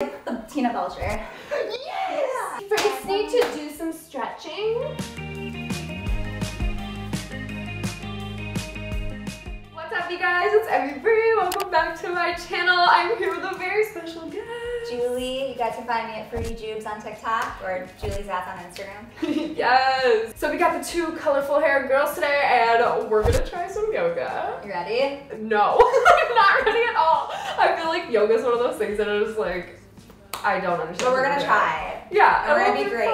The Tina Belcher. Yes! First need to do some stretching. What's up you guys? It's Emmy Bre. Welcome back to my channel. I'm here with a very special guest. Julie, you guys can find me at Fruity Jubes on TikTok or Julie Zats on Instagram. yes! So we got the two colorful hair girls today and we're gonna try some yoga. You ready? No, I'm not ready at all. I feel like yoga is one of those things that is like, I don't understand. But we're gonna try. Yeah, We're gonna be great.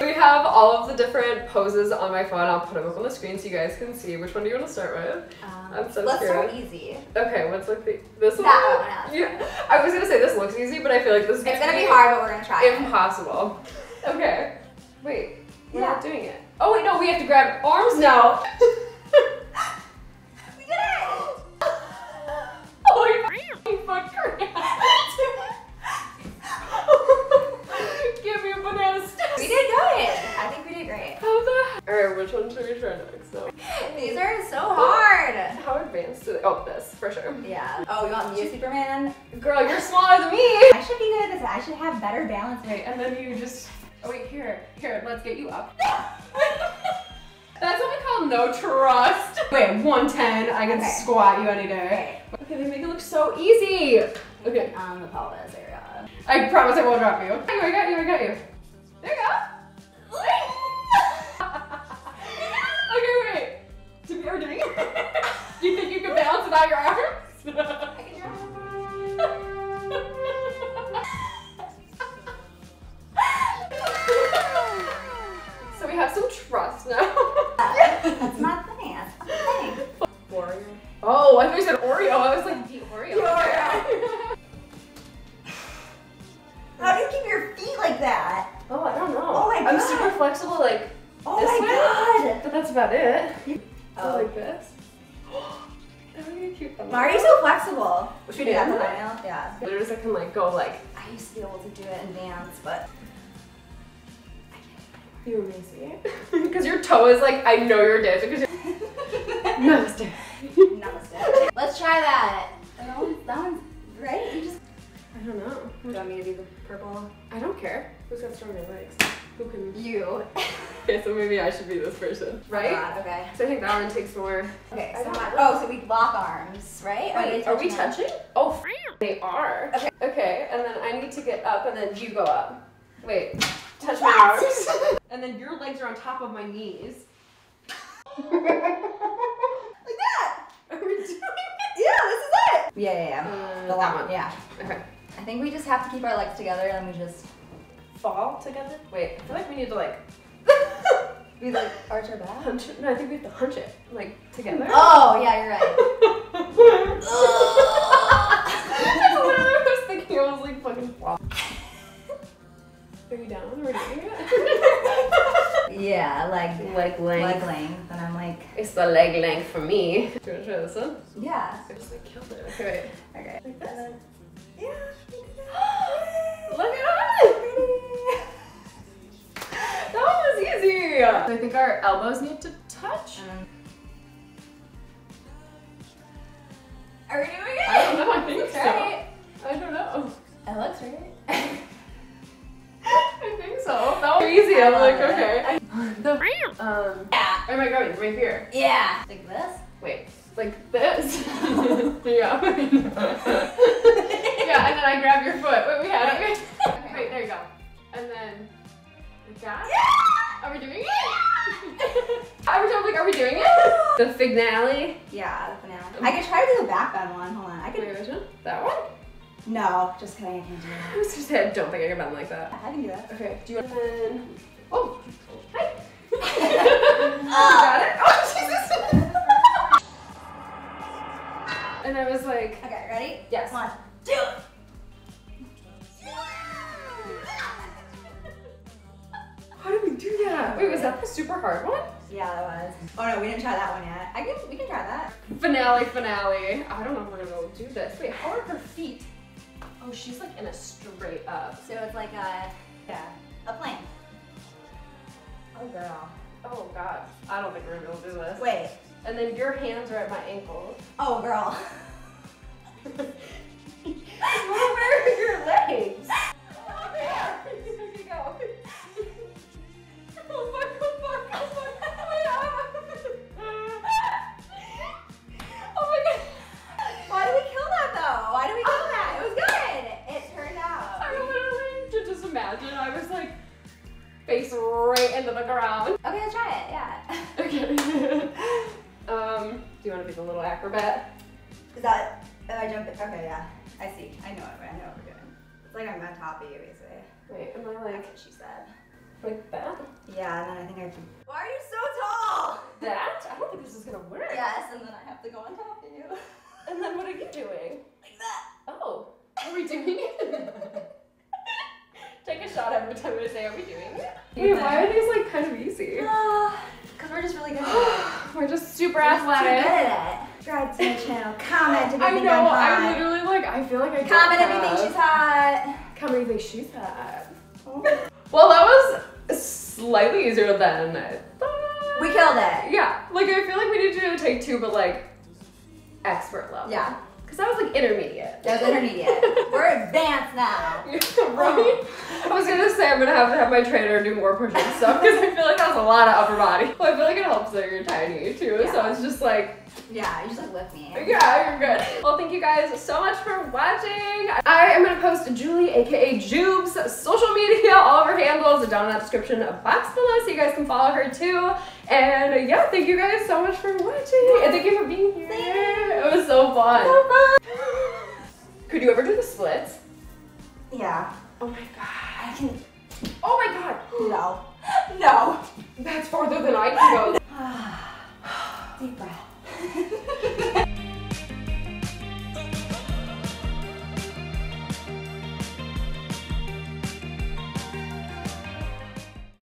we have all of the different poses on my phone. I'll put them up on the screen so you guys can see. Which one do you want to start with? Um, I'm so let's start easy. Okay, what's like the this one? That one, Yeah, I was gonna say this looks easy, but I feel like this is It's gonna be hard, but we're gonna try. Impossible. Okay, wait, we're Yeah. not doing it. Oh wait, no, we have to grab arms now. one try next? No. These are so hard. How advanced do they? Oh, this for sure. Yeah. Oh, you want me to Superman? Girl, you're smaller than me. I should be good at this. I should have better balance. Okay, and then you just. Oh wait, here, here. Let's get you up. That's what we call no trust. Wait, 110. I can Okay. squat you any day. Okay. Okay, they make it look so easy. Okay, On the pelvis area. I promise I won't drop you. I got you. I got you without your arms? I can so we have some trust now. That's not the thing. That's the thing. Oreo. Oh, I thought you said Oreo. I was like, the Oreo. The Oreo. How do you keep your feet like that? oh, I don't know. Oh my god. I'm super flexible, like, Oh This my way? god. but that's about it. Oh. like this. Why are you so flexible? Should we do that Yeah. for thumbnail? Yeah. There's I can like go like. I used to be able to do it in dance, but You amaze me. Because your toe is like, I know you're dancing because you're. Namaste. namaste. Let's try that. That one's, that one's right. You just. I don't know. Do You want me to do the purple? I don't care. Who's got stronger legs? Who can? You. Okay, so maybe I should be this person, right? God, okay. So I think that one takes more. Okay. So don't oh, so we lock arms, right? Wait, they are we now? touching? Oh, they are. Okay. Okay, and then I need to get up, and then you go up. Wait, touch my arms. and then your legs are on top of my knees. like that. Are we doing it? Yeah, this is it. Yeah, yeah, yeah. Uh, the that long one. one. Yeah. Okay. I think we just have to keep our legs together and we just Fall together? Wait, I feel like we need to like we like arch our back. hunch it. No, I think we have to hunch it like together. Oh yeah, you're right. That's what I was thinking. I was like fucking fall. Are you down? We're doing it. yeah, leg Leg length. leg length, and I'm like, It's the leg length for me. Do you want to try this one? yeah. I just like killed it. Okay, Okay. Like this? Yeah. Our elbows need to touch. Um, Are we doing it? I don't know. I think Looks so. right. I don't know. It looks right. I think so. That was easy. I I'm like, it. okay. The um. Yeah. Oh my god, right here. Yeah. Like this? Wait, like this? yeah. yeah, and then I grab your foot. Wait, we had it. Okay. Wait, there you go. And then like that. Yeah. Are we doing it? The finale. Yeah, the finale. Um, I could try to do the back bend one. Hold on. I could. Wait, which one? That one? No, just kidding. I can't do I that. was just saying, don't think I can bend like that. I can do that. Okay, do you want to then? Oh, hi. you got uh. it? Oh, Jesus. and I was like, Okay, ready? yes. One, two. How did we do that? Wait, was that the super hard one? Yeah, that was. Oh no, we didn't try that one yet. I can. We can try that. Finale, finale. I don't know if we're gonna be able to do this. Wait, how are her feet? Oh, she's like in a straight up. So it's like a yeah, a plank. Oh girl. Oh god, I don't think we're gonna be able to do this. Wait. And then your hands are at my ankles. Oh girl. Where are your legs? Face right into the ground. Okay, let's try it. Yeah. Okay. um, do you want to be the little acrobat? Is that? If I jump? it- Okay, yeah. I see. I know it. I know what we're doing. It's like I'm on top of you, basically. Wait, am I like what she said. like that? Yeah, and then I think I have to. Why are you so tall? That? I don't think this is gonna work. Yes, and then I have to go on top of you. And then what are you doing? Like that. Oh, are we doing it? Take a shot every time I say, are we doing it? Wait, why are these like kind of easy? Because we're just really good at it. We're just super We're just too good at it. Subscribe to my channel. Comment if you I think know, I'm hot. literally like, I feel like I Comment if you think she's hot. Comment if you think she's hot. Oh. Well, that was slightly easier than I thought. We killed it. Yeah, like I feel like we need to do a take two, but like expert level. Yeah. Because that was like intermediate. That was intermediate. We're advanced now. right? I was gonna say I'm gonna have to have my trainer do more push-up stuff because I feel like that's a lot of upper body. Well, I feel like it helps that you're tiny too, so it's just like, Yeah, you just like lift me. yeah, you're good. Well, thank you guys so much for watching. I am gonna post Julie, aka Jubes, social media, all of her handles are down in that description box below so you guys can follow her too. And uh, yeah, thank you guys so much for watching and thank you for being here. It was so fun. So fun. Could you ever do the splits? Yeah. Oh my god. I can. Oh my god. No. No. That's farther than I can go. Deep breath.